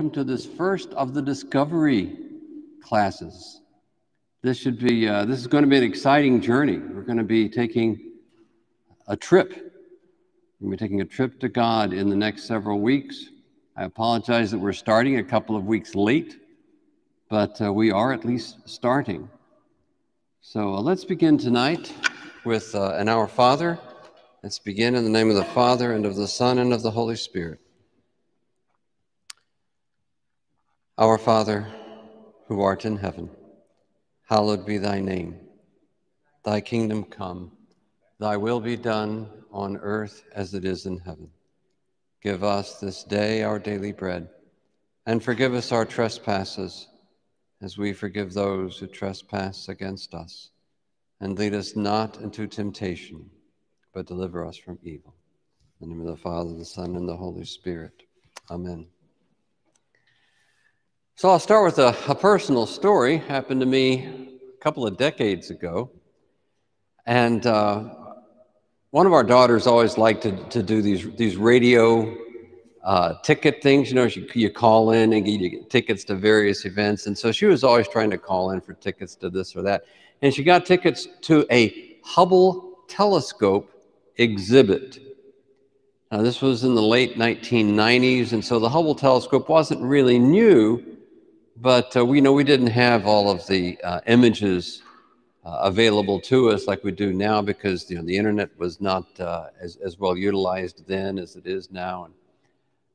welcome to this first of the Discovery classes. This should be, uh, this is going to be an exciting journey. We're going to be taking a trip. We're going to be taking a trip to God in the next several weeks. I apologize that we're starting a couple of weeks late, but uh, we are at least starting. So uh, let's begin tonight with uh, an Our Father. Let's begin in the name of the Father, and of the Son, and of the Holy Spirit. Our Father, who art in heaven, hallowed be thy name. Thy kingdom come, thy will be done on earth as it is in heaven. Give us this day our daily bread, and forgive us our trespasses, as we forgive those who trespass against us. And lead us not into temptation, but deliver us from evil. In the name of the Father, the Son, and the Holy Spirit. Amen. So I'll start with a, a, personal story. Happened to me a couple of decades ago. And uh, one of our daughters always liked to, to do these, these radio uh, ticket things. You know, you, you call in and you get tickets to various events. And so she was always trying to call in for tickets to this or that. And she got tickets to a Hubble telescope exhibit. Now, this was in the late 1990s, and so the Hubble telescope wasn't really new, but uh, we know we didn't have all of the uh, images uh, available to us like we do now because you know the internet was not uh, as, as well utilized then as it is now. And,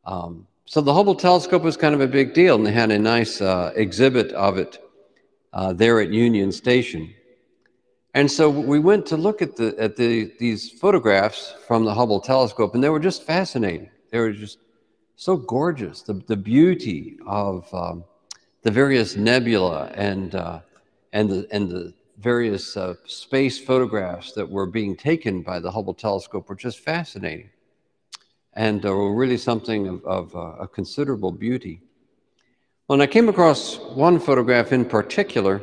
um, so the Hubble telescope was kind of a big deal, and they had a nice uh, exhibit of it uh, there at Union Station. And so we went to look at the at the these photographs from the Hubble telescope, and they were just fascinating. They were just so gorgeous. The the beauty of um, the various nebula and, uh, and, the, and the various uh, space photographs that were being taken by the Hubble telescope were just fascinating and uh, were really something of, of uh, a considerable beauty. Well, and I came across one photograph in particular,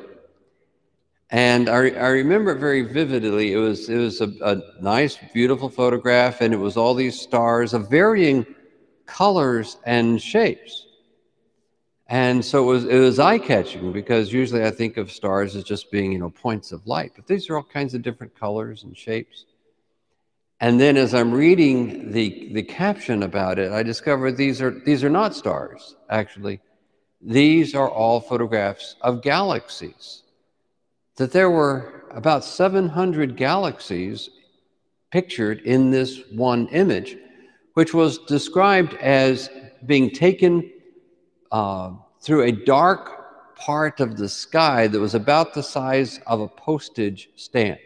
and I, I remember it very vividly. It was, it was a, a nice, beautiful photograph, and it was all these stars of varying colors and shapes. And so it was, it was eye catching because usually I think of stars as just being, you know, points of light, but these are all kinds of different colors and shapes. And then as I'm reading the, the caption about it, I discovered these are, these are not stars, actually. These are all photographs of galaxies. That there were about 700 galaxies pictured in this one image, which was described as being taken uh, through a dark part of the sky that was about the size of a postage stamp.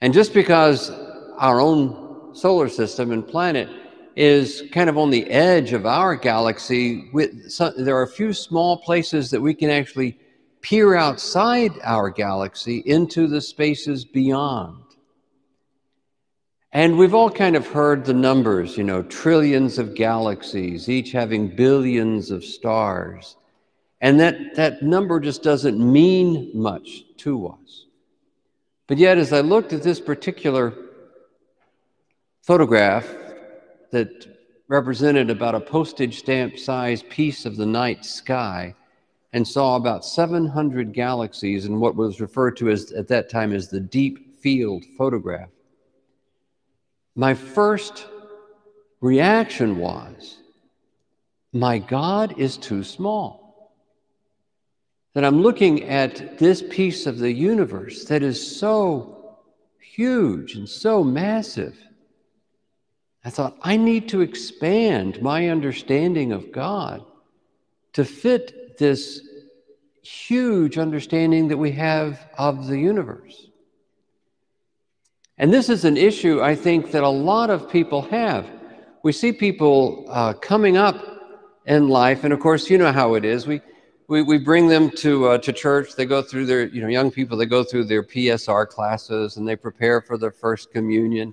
And just because our own solar system and planet is kind of on the edge of our galaxy, with some, there are a few small places that we can actually peer outside our galaxy into the spaces beyond. And we've all kind of heard the numbers, you know, trillions of galaxies, each having billions of stars. And that, that number just doesn't mean much to us. But yet, as I looked at this particular photograph that represented about a postage stamp size piece of the night sky and saw about 700 galaxies in what was referred to as at that time as the deep field photograph my first reaction was, My God is too small. That I'm looking at this piece of the universe that is so huge and so massive. I thought, I need to expand my understanding of God to fit this huge understanding that we have of the universe. And this is an issue I think that a lot of people have. We see people uh, coming up in life, and of course, you know how it is. We, we, we bring them to, uh, to church. They go through their, you know, young people, they go through their PSR classes and they prepare for their first communion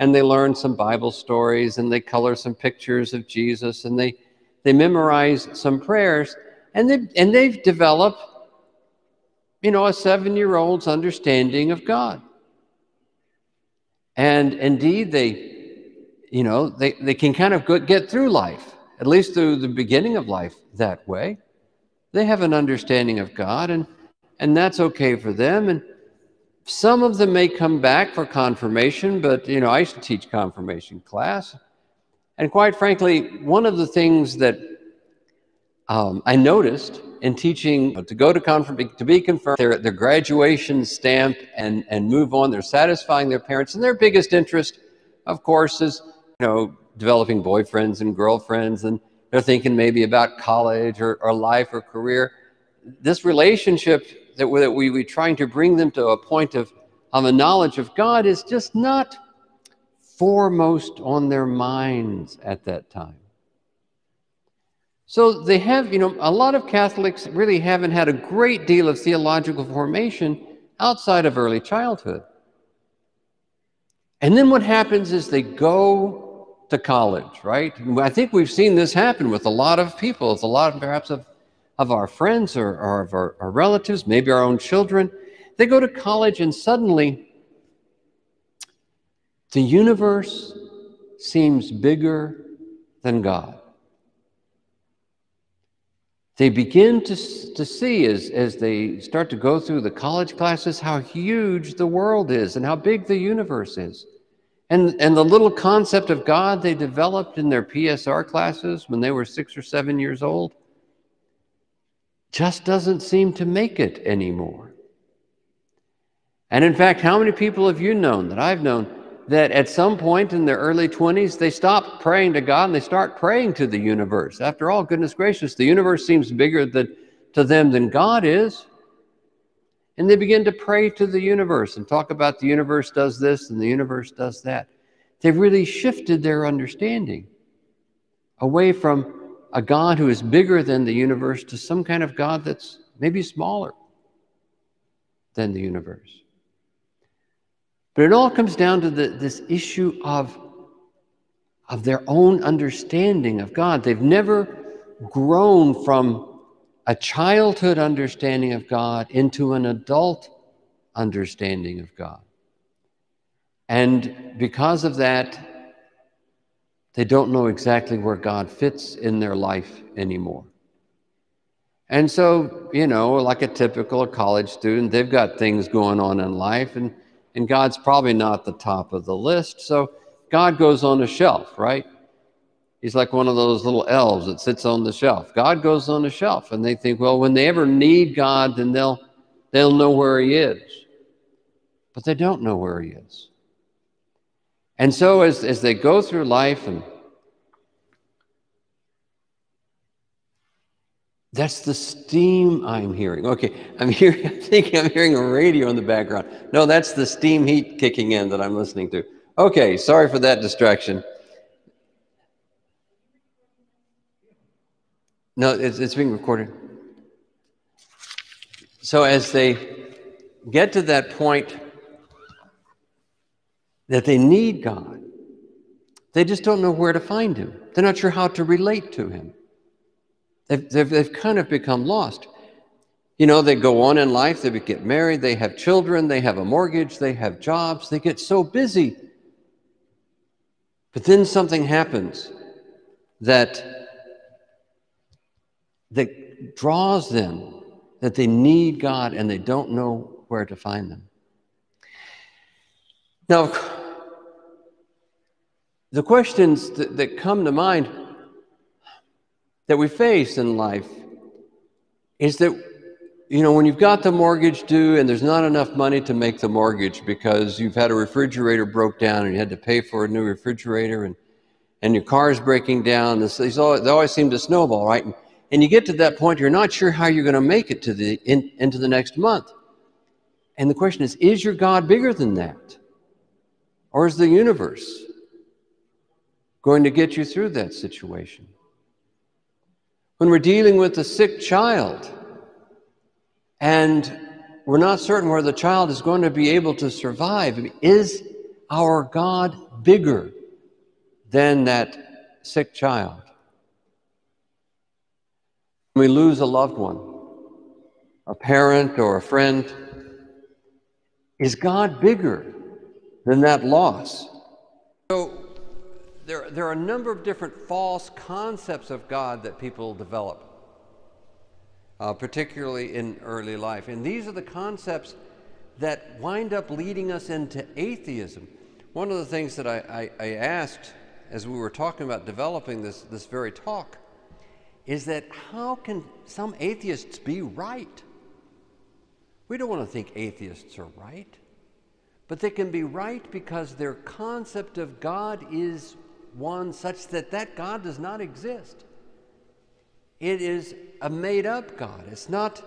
and they learn some Bible stories and they color some pictures of Jesus and they, they memorize some prayers and, they, and they've developed, you know, a seven year old's understanding of God. And indeed, they, you know, they, they can kind of get through life at least through the beginning of life, that way. They have an understanding of God, and, and that's okay for them. And some of them may come back for confirmation, but you know, I used to teach confirmation class. And quite frankly, one of the things that um, I noticed in teaching uh, to go to confirm to be confirmed, their, their graduation stamp and, and move on, they're satisfying their parents. And their biggest interest, of course, is you know, developing boyfriends and girlfriends, and they're thinking maybe about college or, or life or career. This relationship that, that we, we're trying to bring them to a point of, of a knowledge of God is just not foremost on their minds at that time. So they have, you know, a lot of Catholics really haven't had a great deal of theological formation outside of early childhood. And then what happens is they go to college, right? I think we've seen this happen with a lot of people, with a lot of perhaps of, of our friends or, or of our, our relatives, maybe our own children. They go to college and suddenly the universe seems bigger than God. They begin to, to see as, as they start to go through the college classes how huge the world is and how big the universe is. And, and the little concept of God they developed in their PSR classes when they were six or seven years old just doesn't seem to make it anymore. And in fact, how many people have you known that I've known that at some point in their early 20s, they stop praying to God and they start praying to the universe. After all, goodness gracious, the universe seems bigger than, to them than God is. And they begin to pray to the universe and talk about the universe does this and the universe does that. They've really shifted their understanding away from a God who is bigger than the universe to some kind of God that's maybe smaller than the universe. But it all comes down to the, this issue of, of their own understanding of God. They've never grown from a childhood understanding of God into an adult understanding of God. And because of that, they don't know exactly where God fits in their life anymore. And so, you know, like a typical college student, they've got things going on in life, and and God's probably not the top of the list. So God goes on a shelf, right? He's like one of those little elves that sits on the shelf. God goes on a shelf, and they think, well, when they ever need God, then they'll they'll know where He is. But they don't know where He is. And so as, as they go through life and That's the steam I'm hearing. Okay, I'm hearing, I'm thinking I'm hearing a radio in the background. No, that's the steam heat kicking in that I'm listening to. Okay, sorry for that distraction. No, it's, it's being recorded. So as they get to that point that they need God, they just don't know where to find Him. They're not sure how to relate to Him. They've, they've, they've kind of become lost. You know, they go on in life, they get married, they have children, they have a mortgage, they have jobs, they get so busy. But then something happens that, that draws them that they need God and they don't know where to find them. Now, the questions that, that come to mind that we face in life is that, you know, when you've got the mortgage due and there's not enough money to make the mortgage because you've had a refrigerator broke down and you had to pay for a new refrigerator and, and your car's breaking down, this, these always, they always seem to snowball, right? And, and you get to that point, you're not sure how you're going to make it to the, in, into the next month. And the question is, is your God bigger than that? Or is the universe going to get you through that situation? When we're dealing with a sick child and we're not certain where the child is going to be able to survive, is our God bigger than that sick child? When we lose a loved one, a parent or a friend, is God bigger than that loss? So there, there are a number of different false concepts of God that people develop, uh, particularly in early life. And these are the concepts that wind up leading us into atheism. One of the things that I, I, I asked as we were talking about developing this, this very talk is that how can some atheists be right? We don't want to think atheists are right, but they can be right because their concept of God is one such that that God does not exist. It is a made up God. It's not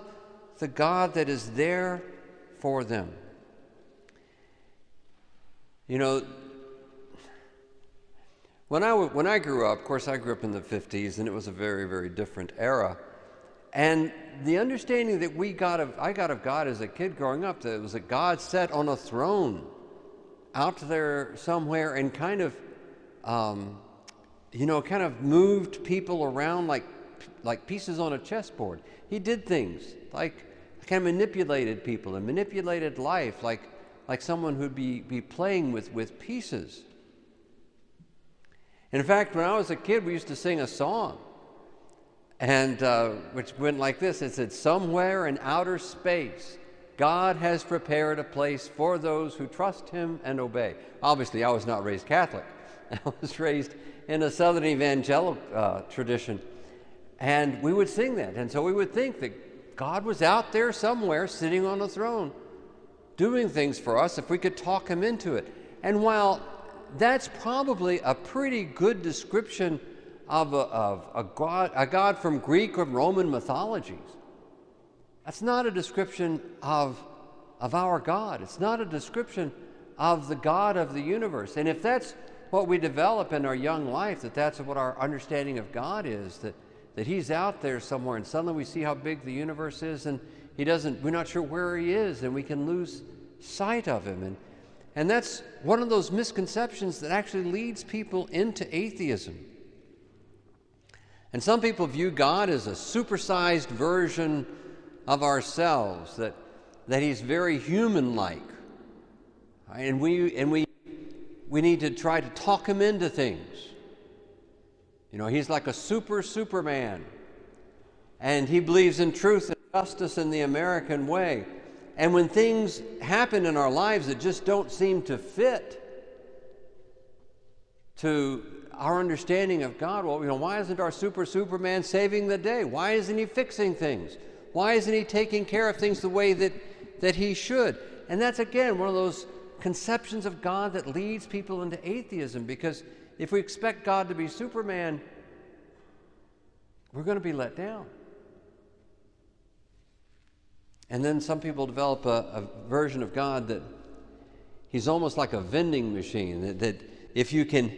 the God that is there for them. You know, when I, when I grew up, of course, I grew up in the 50s, and it was a very, very different era. And the understanding that we got of, I got of God as a kid growing up, that it was a God set on a throne out there somewhere and kind of, um, you know, kind of moved people around like, like pieces on a chessboard. He did things like kind of manipulated people and manipulated life like, like someone who'd be, be playing with, with pieces. In fact, when I was a kid, we used to sing a song, and uh, which went like this: It said, "Somewhere in outer space, God has prepared a place for those who trust Him and obey." Obviously, I was not raised Catholic; I was raised in a Southern Evangelical uh, tradition, and we would sing that, and so we would think that God was out there somewhere, sitting on a throne, doing things for us if we could talk Him into it. And while that's probably a pretty good description of a, of a, God, a God from Greek or Roman mythologies. That's not a description of, of our God. It's not a description of the God of the universe. And if that's what we develop in our young life, that that's what our understanding of God is, that, that He's out there somewhere, and suddenly we see how big the universe is, and He doesn't, we're not sure where He is, and we can lose sight of Him. And and that's one of those misconceptions that actually leads people into atheism. And some people view God as a supersized version of ourselves, that, that he's very human like. And, we, and we, we need to try to talk him into things. You know, he's like a super Superman. And he believes in truth and justice in the American way. And when things happen in our lives that just don't seem to fit to our understanding of God, well, you know, why isn't our super Superman saving the day? Why isn't he fixing things? Why isn't he taking care of things the way that, that he should? And that's again one of those conceptions of God that leads people into atheism because if we expect God to be Superman, we're going to be let down. And then some people develop a, a version of God that he's almost like a vending machine, that, that if you can,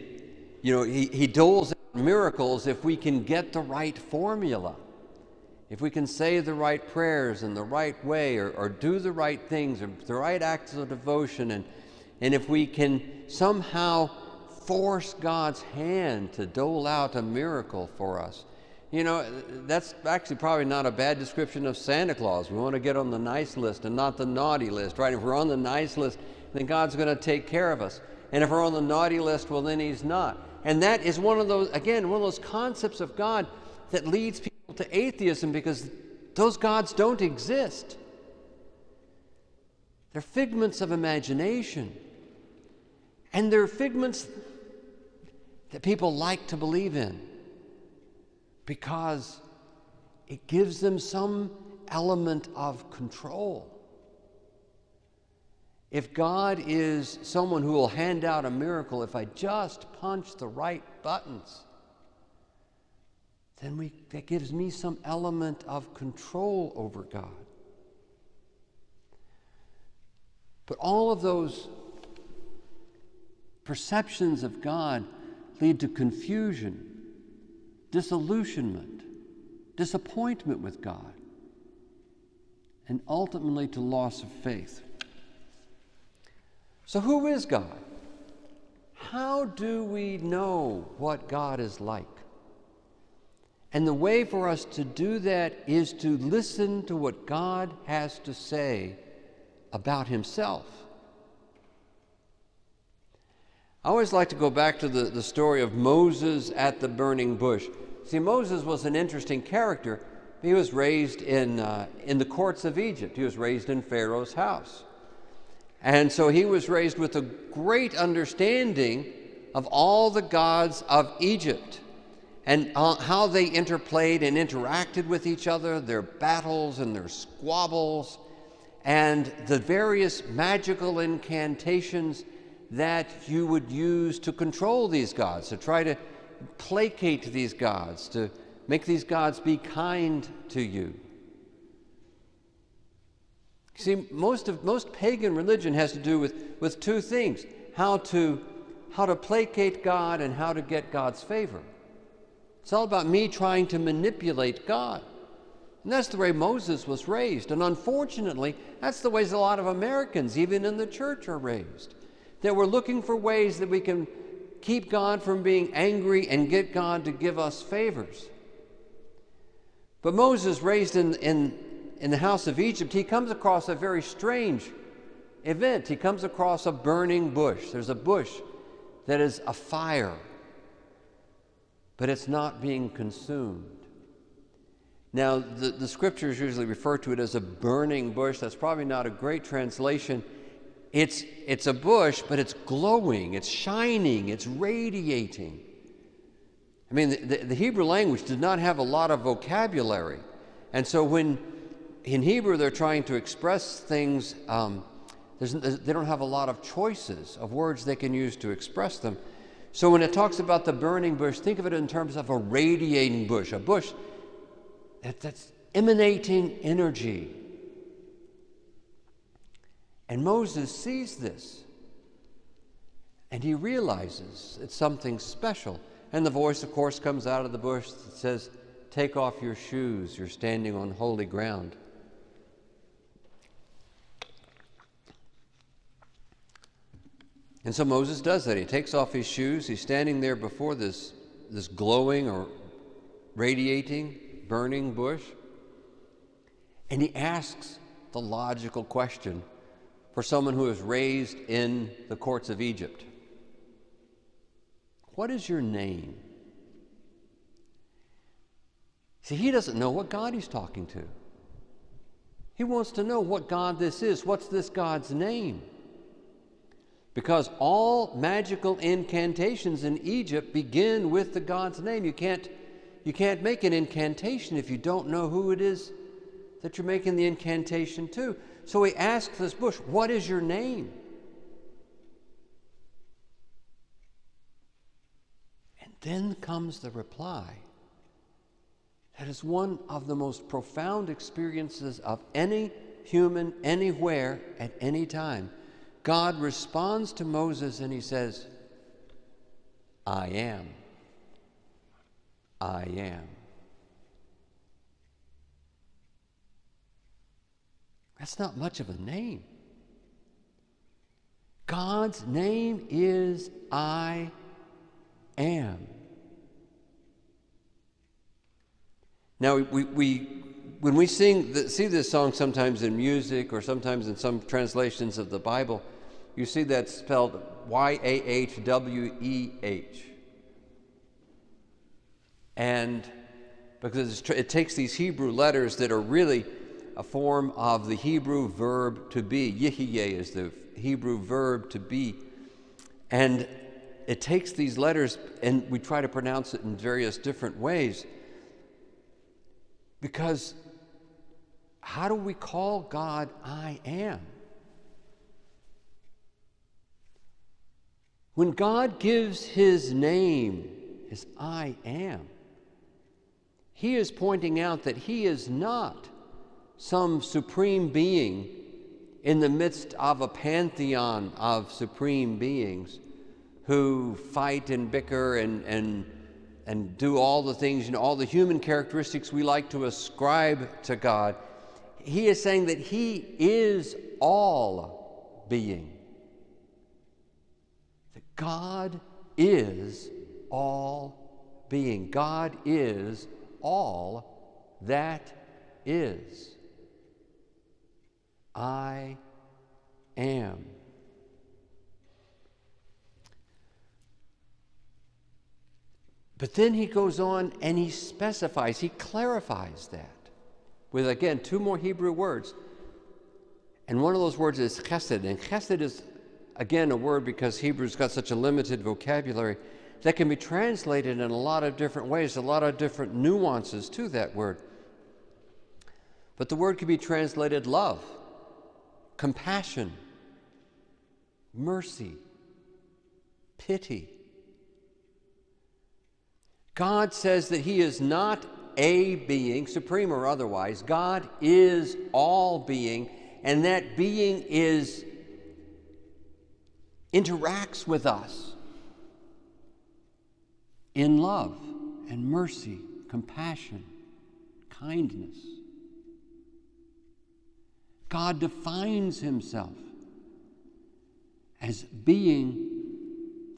you know, he, he doles out miracles if we can get the right formula. If we can say the right prayers in the right way, or, or do the right things, or the right acts of devotion, and, and if we can somehow force God's hand to dole out a miracle for us, you know, that's actually probably not a bad description of Santa Claus. We want to get on the nice list and not the naughty list, right? If we're on the nice list, then God's going to take care of us. And if we're on the naughty list, well, then He's not. And that is one of those, again, one of those concepts of God that leads people to atheism because those gods don't exist. They're figments of imagination. And they're figments that people like to believe in because it gives them some element of control. If God is someone who will hand out a miracle if I just punch the right buttons, then we, that gives me some element of control over God. But all of those perceptions of God lead to confusion disillusionment, disappointment with God, and ultimately to loss of faith. So, who is God? How do we know what God is like? And the way for us to do that is to listen to what God has to say about Himself. I always like to go back to the, the story of Moses at the burning bush. See, Moses was an interesting character. He was raised in, uh, in the courts of Egypt, he was raised in Pharaoh's house. And so he was raised with a great understanding of all the gods of Egypt and how they interplayed and interacted with each other, their battles and their squabbles, and the various magical incantations that you would use to control these gods, to try to placate these gods, to make these gods be kind to you. See, most of most pagan religion has to do with, with two things: how to how to placate God and how to get God's favor. It's all about me trying to manipulate God. And that's the way Moses was raised. And unfortunately, that's the ways a lot of Americans, even in the church, are raised. That we're looking for ways that we can keep God from being angry and get God to give us favors. But Moses, raised in, in, in the house of Egypt, he comes across a very strange event. He comes across a burning bush. There's a bush that is afire, but it's not being consumed. Now, the, the scriptures usually refer to it as a burning bush. That's probably not a great translation. It's, it's a bush, but it's glowing, it's shining, it's radiating. I mean, the, the, Hebrew language does not have a lot of vocabulary. And so when in Hebrew they're trying to express things, um, they don't have a lot of choices of words they can use to express them. So when it talks about the burning bush, think of it in terms of a radiating bush, a bush that, that's emanating energy. And Moses sees this and he realizes it's something special. And the voice, of course, comes out of the bush that says, Take off your shoes, you're standing on holy ground. And so Moses does that. He takes off his shoes. He's standing there before this, this glowing or radiating, burning bush. And he asks the logical question for someone who is raised in the courts of Egypt What is your name? See, he doesn't know what God he's talking to. He wants to know what God this is. What's this God's name? Because all magical incantations in Egypt begin with the God's name. You can't, you can't make an incantation if you don't know who it is that you're making the incantation to. So he asks this bush, What is your name? And then comes the reply. That is one of the most profound experiences of any human anywhere at any time. God responds to Moses and he says, I am. I am. That's not much of a name. God's name is I am. Now, we, we, when we sing, the, see this song sometimes in music or sometimes in some translations of the Bible, you see that spelled Y A H W E H. And because it takes these Hebrew letters that are really a form of the Hebrew verb to be. Yihye is the Hebrew verb to be. And it takes these letters and we try to pronounce it in various different ways. Because how do we call God I am? When God gives his name as I am, he is pointing out that he is not some supreme being in the midst of a pantheon of supreme beings who fight and bicker and, and, and do all the things, you know, all the human characteristics we like to ascribe to God. He is saying that He is all being. That God is all being. God is all that is. I am. But then he goes on and he specifies, he clarifies that with, again, two more Hebrew words. And one of those words is chesed. And chesed is, again, a word because Hebrew's got such a limited vocabulary that can be translated in a lot of different ways, a lot of different nuances to that word. But the word can be translated love, compassion, mercy, pity. God says that He is not a being, supreme or otherwise. God is all being, and that being is interacts with us in love and mercy, compassion, kindness. God defines himself as being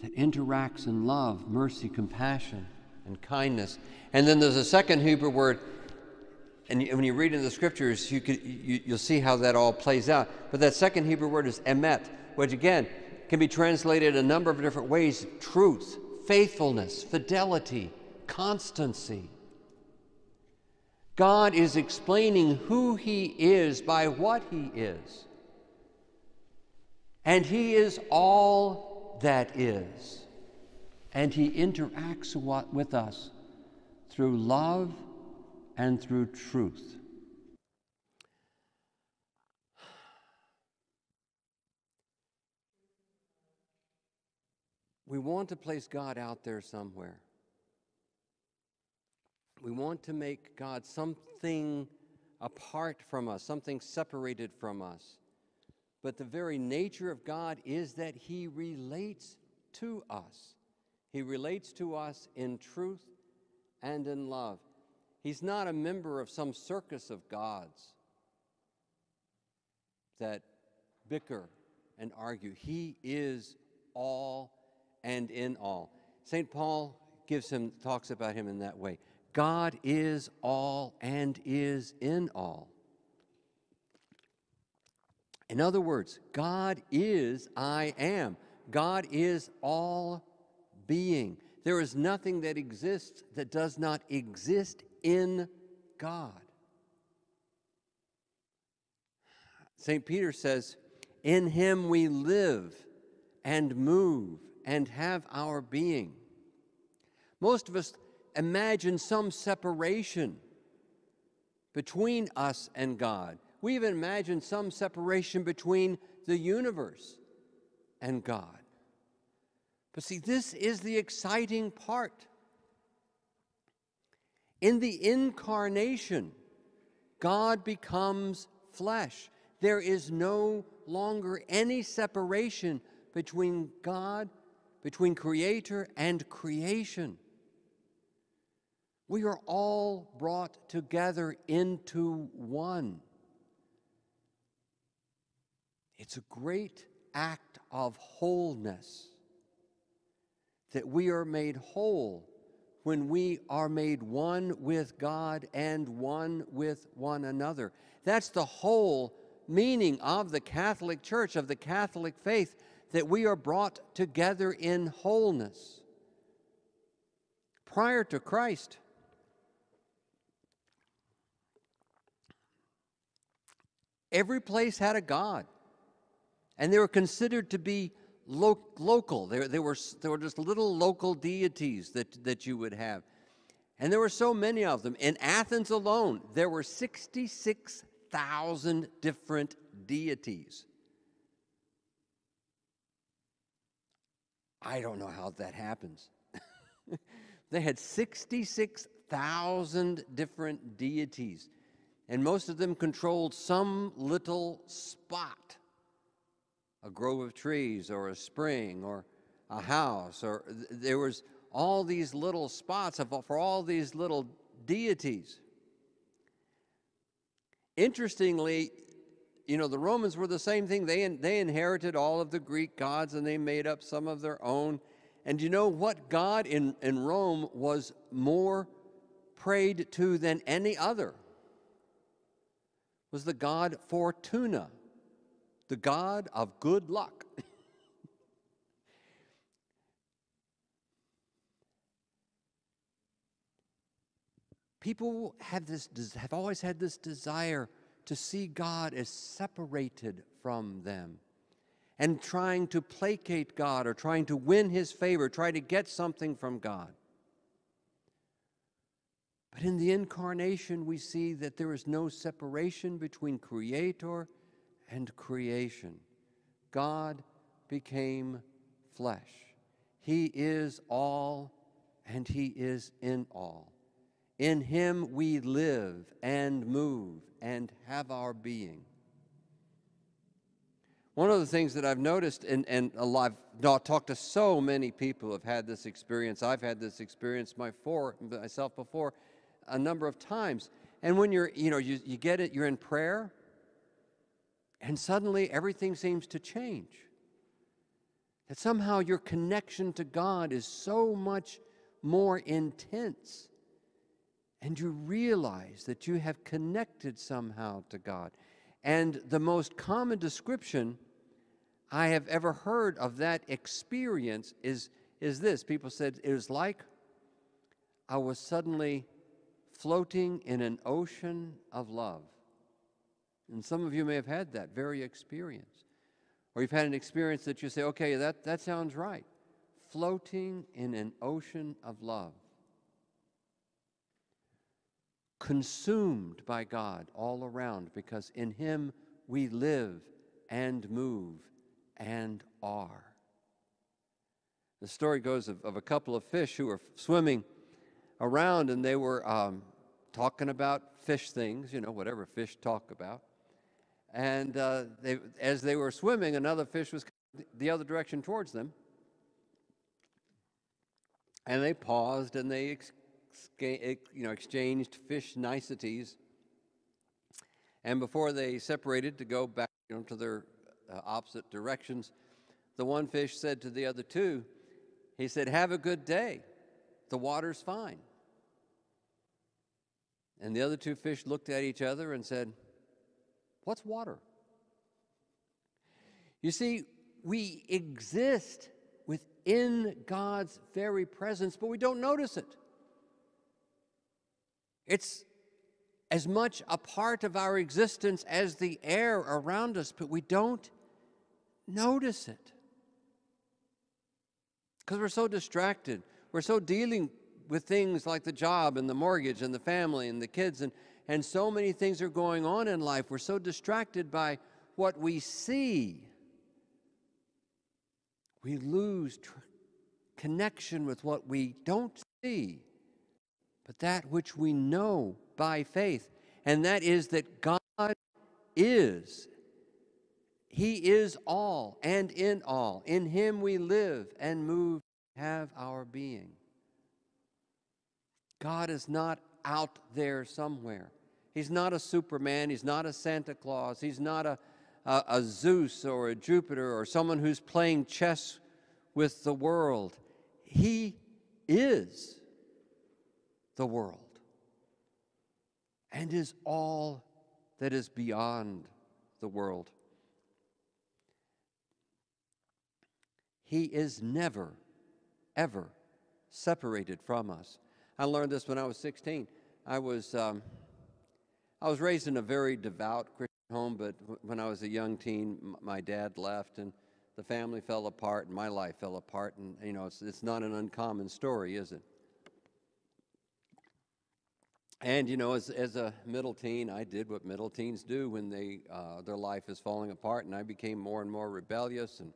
that interacts in love, mercy, compassion, and kindness. And then there's a second Hebrew word, and when you read in the scriptures, you could, you, you'll see how that all plays out. But that second Hebrew word is emet, which again can be translated a number of different ways truth, faithfulness, fidelity, constancy. God is explaining who He is by what He is. And He is all that is. And He interacts with us through love and through truth. We want to place God out there somewhere. We want to make God something apart from us, something separated from us. But the very nature of God is that He relates to us. He relates to us in truth and in love. He's not a member of some circus of gods that bicker and argue. He is all and in all. St. Paul gives him talks about him in that way. God is all and is in all. In other words, God is I am. God is all being. There is nothing that exists that does not exist in God. St. Peter says, In him we live and move and have our being. Most of us imagine some separation between us and God. We even imagine some separation between the universe and God. But see, this is the exciting part. In the incarnation, God becomes flesh. There is no longer any separation between God, between Creator and creation. We are all brought together into one. It's a great act of wholeness that we are made whole when we are made one with God and one with one another. That's the whole meaning of the Catholic Church, of the Catholic faith, that we are brought together in wholeness. Prior to Christ, Every place had a god, and they were considered to be lo- local. They, they, were, they were just little local deities that, that you would have. And there were so many of them. In Athens alone, there were 66,000 different deities. I don't know how that happens. they had 66,000 different deities and most of them controlled some little spot a grove of trees or a spring or a house or there was all these little spots for all these little deities. Interestingly you know the romans were the same thing. They, they inherited all of the greek gods and they made up some of their own. And you know what god in, in rome was more prayed to than any other? Was the god Fortuna, the god of good luck. people have this have always had this desire to see God as separated from them and trying to placate God or trying to win his favor, try to get something from God. But in the incarnation, we see that there is no separation between creator and creation. God became flesh. He is all and He is in all. In Him we live and move and have our being. One of the things that I've noticed, and, and I've talked to so many people who have had this experience, I've had this experience myself before a number of times. And when you're, you know, you, you get it, you're in prayer, and suddenly everything seems to change. That somehow your connection to God is so much more intense. And you realize that you have connected somehow to God. And the most common description I have ever heard of that experience is, is this people said it was like I was suddenly floating in an ocean of love. And some of you may have had that very experience. Or you've had an experience that you say, okay, that, that sounds right. Floating in an ocean of love consumed by God all around because in Him we live and move and are. The story goes of, of a couple of fish who were swimming around and they were um, talking about fish things, you know, whatever fish talk about. And uh, they, as they were swimming, another fish was the other direction towards them. And they paused and they you know, exchanged fish niceties. And before they separated to go back you know, to their uh, opposite directions, the one fish said to the other two, he said, Have a good day. The water's fine. And the other two fish looked at each other and said, What's water? You see, we exist within God's very presence, but we don't notice it. It's as much a part of our existence as the air around us, but we don't notice it. Because we're so distracted. We're so dealing with things like the job and the mortgage and the family and the kids, and, and so many things are going on in life. We're so distracted by what we see. We lose tr- connection with what we don't see but that which we know by faith, and that is that God is. He is all and in all. In Him we live and move, and have our being. God is not out there somewhere. He's not a Superman. He's not a Santa Claus. He's not a, a, a Zeus or a Jupiter or someone who's playing chess with the world. He is the world and is all that is beyond the world. He is never, ever separated from us. I learned this when I was 16. I was, um, I was raised in a very devout Christian home, but when I was a young teen, my dad left and the family fell apart and my life fell apart. And, you know, it's, it's not an uncommon story, is it? And you know, as, as a middle teen, I did what middle teens do when they uh, their life is falling apart, and I became more and more rebellious, and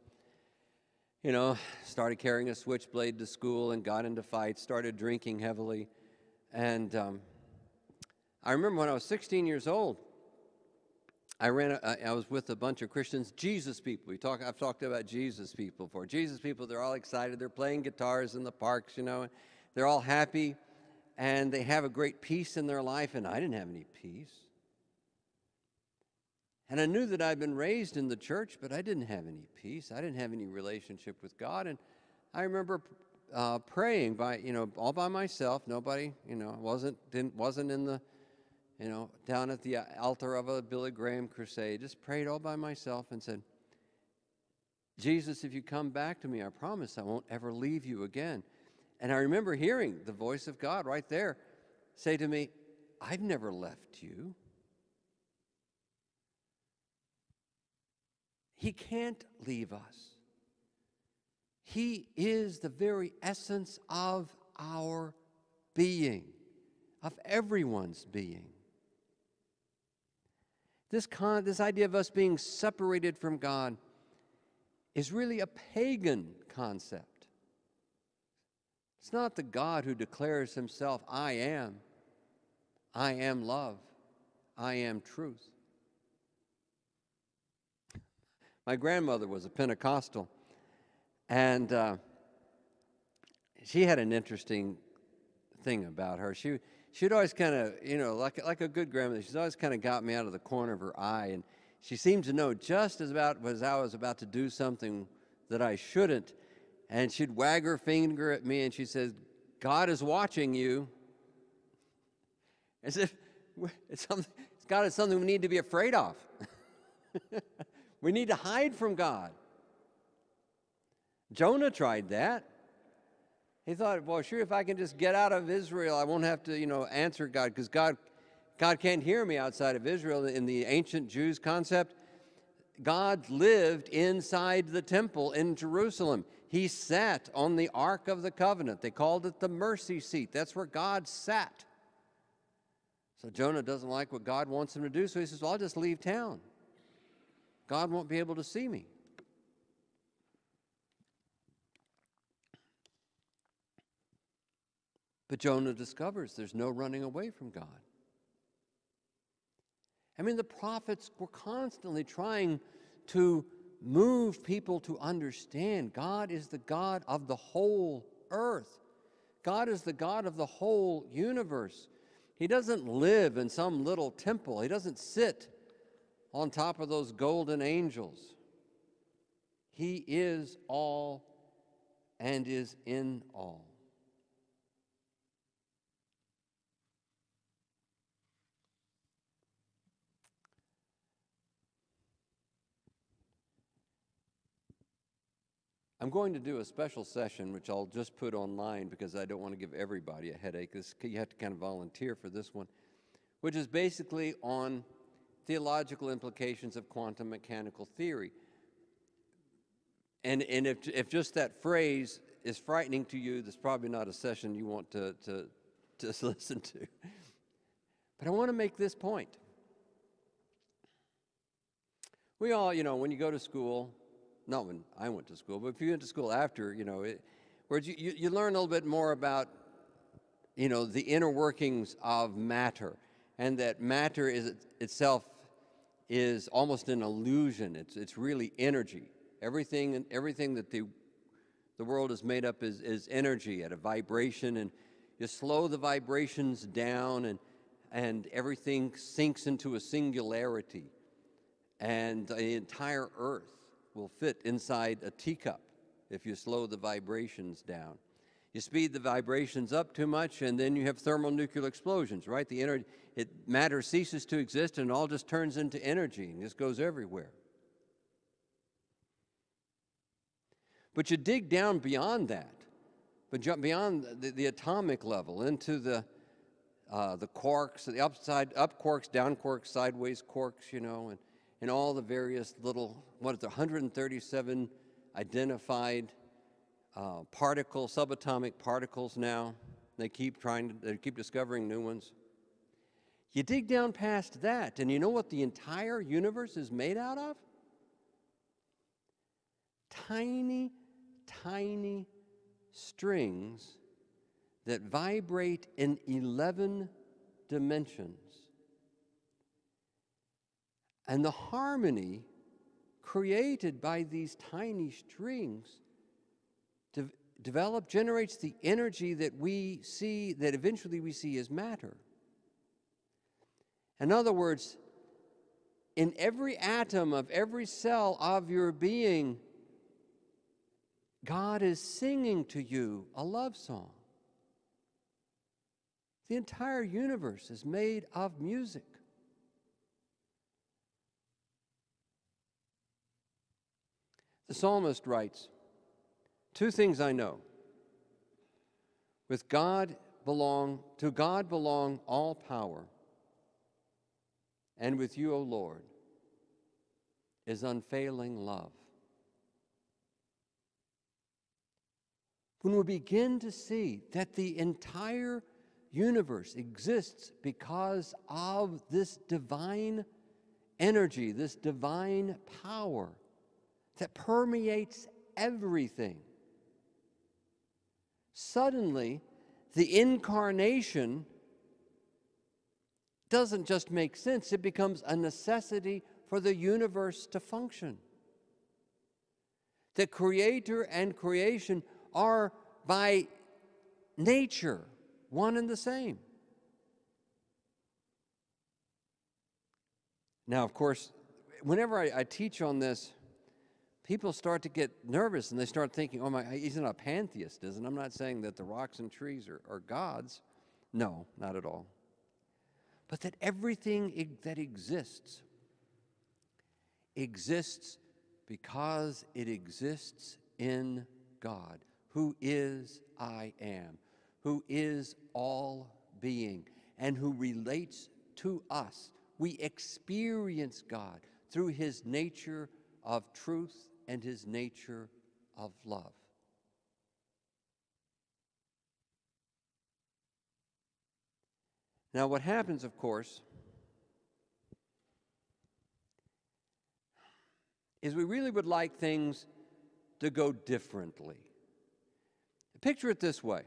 you know, started carrying a switchblade to school, and got into fights, started drinking heavily, and um, I remember when I was 16 years old, I ran. A, I was with a bunch of Christians, Jesus people. We talk. I've talked about Jesus people before. Jesus people. They're all excited. They're playing guitars in the parks. You know, they're all happy and they have a great peace in their life, and I didn't have any peace. And I knew that I'd been raised in the church, but I didn't have any peace. I didn't have any relationship with God. And I remember uh, praying by, you know, all by myself. Nobody, you know, wasn't didn't wasn't in the, you know, down at the uh, altar of a Billy Graham crusade. Just prayed all by myself and said, Jesus, if you come back to me, I promise I won't ever leave you again. And I remember hearing the voice of God right there say to me, I've never left you. He can't leave us. He is the very essence of our being, of everyone's being. This, con- this idea of us being separated from God is really a pagan concept. It's not the God who declares himself, I am, I am love, I am truth. My grandmother was a Pentecostal, and uh, she had an interesting thing about her. She she'd always kind of, you know, like like a good grandmother, she's always kind of got me out of the corner of her eye, and she seemed to know just as about as I was about to do something that I shouldn't, and she'd wag her finger at me and she says, "God is watching you." As if it's something, God is something we need to be afraid of. we need to hide from God. Jonah tried that. He thought, well, sure, if I can just get out of Israel, I won't have to, you know, answer God because God, God can't hear me outside of Israel. In the ancient Jews concept, God lived inside the temple in Jerusalem. He sat on the Ark of the Covenant. They called it the mercy seat. That's where God sat. So Jonah doesn't like what God wants him to do, so he says, Well, I'll just leave town. God won't be able to see me. But Jonah discovers there's no running away from God. I mean, the prophets were constantly trying to move people to understand God is the God of the whole earth. God is the God of the whole universe. He doesn't live in some little temple, He doesn't sit on top of those golden angels. He is all and is in all. I'm going to do a special session, which I'll just put online because I don't want to give everybody a headache. This, you have to kind of volunteer for this one, which is basically on theological implications of quantum mechanical theory. And, and if, if just that phrase is frightening to you, that's probably not a session you want to, to, to listen to. But I want to make this point. We all, you know, when you go to school, not when I went to school, but if you went to school after, you know, it, where you, you, you learn a little bit more about, you know, the inner workings of matter, and that matter is itself is almost an illusion. It's, it's really energy. Everything, everything that the, the world is made up is, is energy at a vibration, and you slow the vibrations down, and, and everything sinks into a singularity. And the entire earth will fit inside a teacup if you slow the vibrations down. You speed the vibrations up too much, and then you have thermonuclear explosions, right? The energy, it, matter ceases to exist, and all just turns into energy and just goes everywhere. But you dig down beyond that, but jump beyond the, the atomic level into the uh, the quarks, the upside up quarks, down quarks, sideways quarks, you know, and and all the various little, what is there, 137 identified uh, particle, subatomic particles now. They keep trying to, they keep discovering new ones. You dig down past that, and you know what the entire universe is made out of? Tiny, tiny strings that vibrate in 11 dimensions. And the harmony created by these tiny strings de- develop generates the energy that we see that eventually we see as matter. In other words, in every atom of every cell of your being, God is singing to you a love song. The entire universe is made of music. The psalmist writes Two things I know. With God belong to God belong all power. And with you, O Lord, is unfailing love. When we begin to see that the entire universe exists because of this divine energy, this divine power that permeates everything. Suddenly, the incarnation doesn't just make sense, it becomes a necessity for the universe to function. The creator and creation are by nature one and the same. Now, of course, whenever I, I, teach on this, people start to get nervous and they start thinking, oh, my, he's not a pantheist, isn't I'm not saying that the rocks and trees are, are gods. No, not at all. But that everything that exists exists because it exists in God, who is I am, who is all being, and who relates to us we experience God through his nature of truth and his nature of love. Now, what happens, of course, is we really would like things to go differently. Picture it this way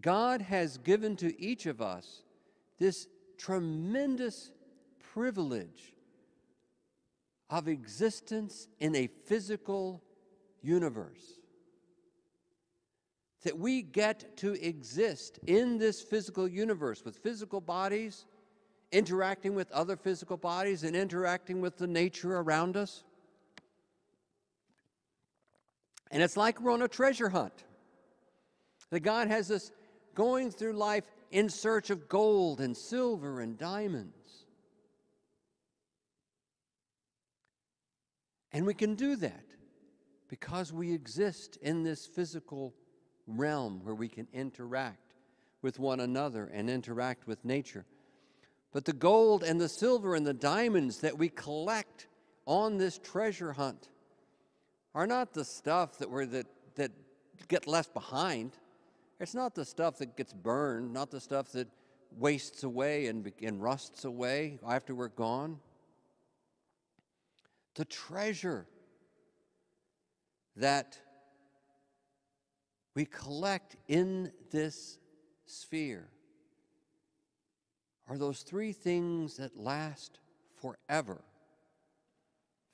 God has given to each of us this tremendous privilege of existence in a physical universe. That we get to exist in this physical universe with physical bodies, interacting with other physical bodies, and interacting with the nature around us. And it's like we're on a treasure hunt. That God has us going through life in search of gold and silver and diamonds. And we can do that because we exist in this physical realm where we can interact with one another and interact with nature. But the gold and the silver and the diamonds that we collect on this treasure hunt are not the stuff that, we're, that, that get left behind. It's not the stuff that gets burned, not the stuff that wastes away and, and rusts away after we're gone. The treasure that we collect in this sphere are those three things that last forever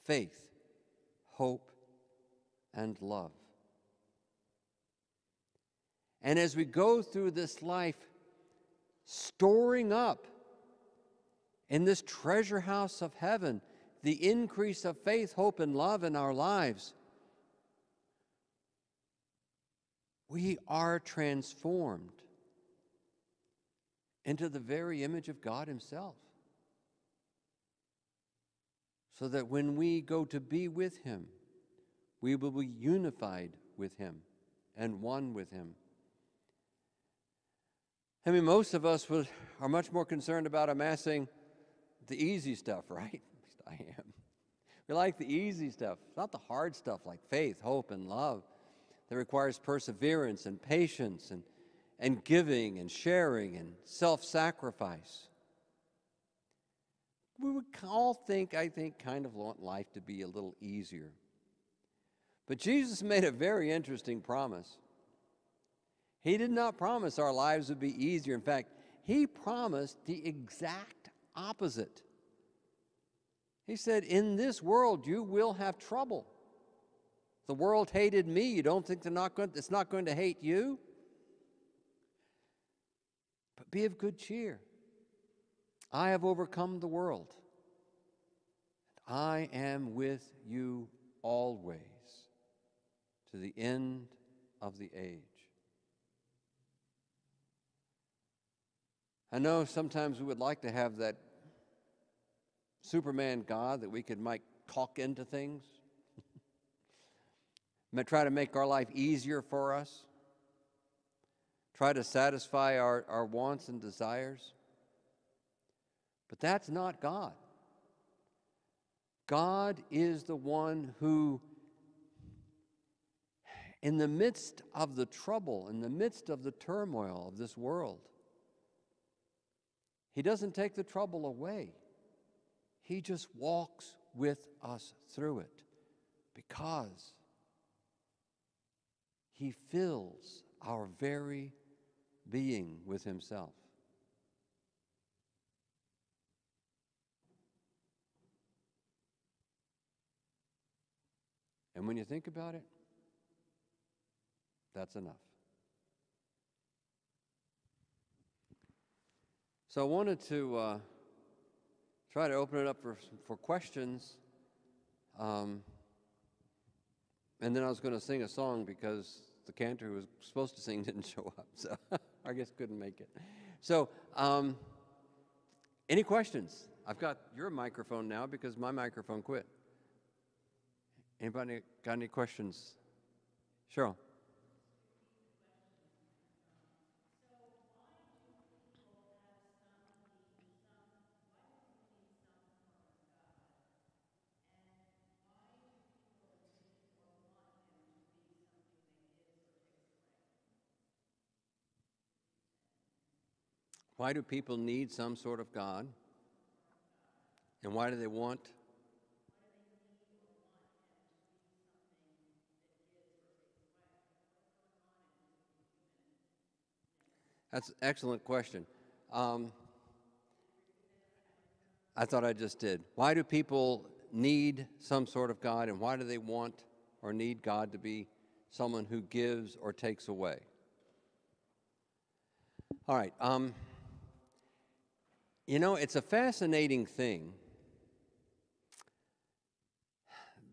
faith, hope, and love. And as we go through this life, storing up in this treasure house of heaven the increase of faith, hope, and love in our lives, we are transformed into the very image of God Himself. So that when we go to be with Him, we will be unified with Him and one with Him. I mean, most of us are much more concerned about amassing the easy stuff, right? I am. We like the easy stuff, not the hard stuff like faith, hope, and love that requires perseverance and patience and, and giving and sharing and self sacrifice. We would all think, I think, kind of want life to be a little easier. But Jesus made a very interesting promise. He did not promise our lives would be easier. In fact, he promised the exact opposite. He said, In this world you will have trouble. The world hated me. You don't think they're not going, it's not going to hate you? But be of good cheer. I have overcome the world. I am with you always to the end of the age. I know sometimes we would like to have that Superman God that we could might talk into things, try to make our life easier for us. try to satisfy our, our wants and desires. But that's not God. God is the one who, in the midst of the trouble, in the midst of the turmoil of this world, He doesn't take the trouble away. He just walks with us through it because He fills our very being with Himself. And when you think about it, that's enough. So I wanted to uh, try to open it up for, for questions. Um, and then I was going to sing a song because the cantor who was supposed to sing didn't show up. So I guess couldn't make it. So, um, any questions? I've got your microphone now because my microphone quit. Anybody got any questions? Cheryl. Why do people need some sort of God? And why do they want? That's an excellent question. Um, I thought I just did. Why do people need some sort of God, and why do they want or need God to be someone who gives or takes away? All right. Um, you know, it's a fascinating thing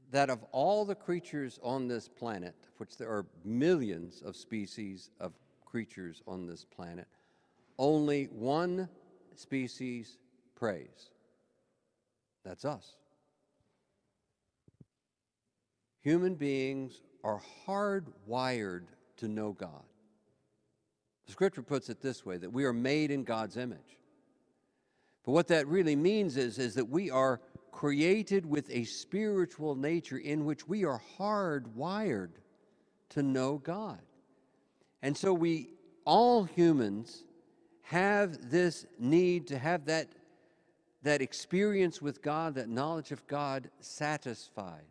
that of all the creatures on this planet, which there are millions of species of creatures on this planet, only one species prays. That's us. Human beings are hardwired to know God. The scripture puts it this way that we are made in God's image. But what that really means is, is that we are created with a spiritual nature in which we are hardwired to know God. And so we, all humans, have this need to have that, that experience with God, that knowledge of God satisfied.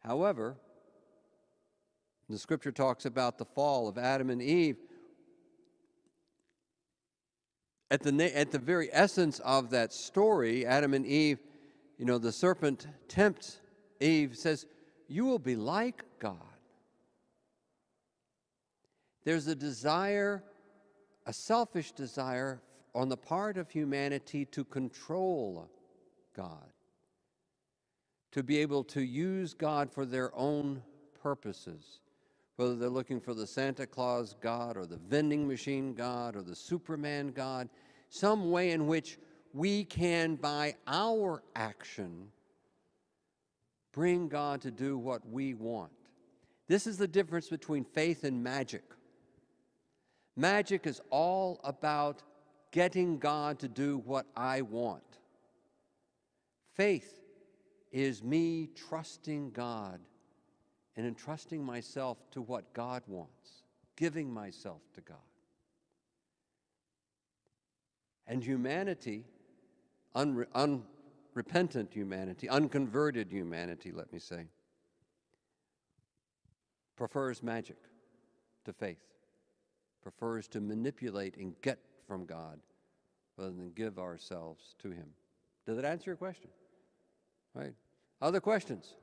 However, the scripture talks about the fall of Adam and Eve at the, at the very essence of that story, Adam and Eve, you know, the serpent tempts Eve, says, You will be like God. There's a desire, a selfish desire on the part of humanity to control God, to be able to use God for their own purposes whether they're looking for the Santa Claus God or the vending machine God or the Superman God, some way in which we can, by our action, bring God to do what we want. This is the difference between faith and magic. Magic is all about getting God to do what I want. Faith is me trusting God and entrusting myself to what God wants, giving myself to God. And humanity, unre- unrepentant humanity, unconverted humanity, let me say, prefers magic to faith, prefers to manipulate and get from God rather than give ourselves to Him. Did that answer your question? Right. Other questions?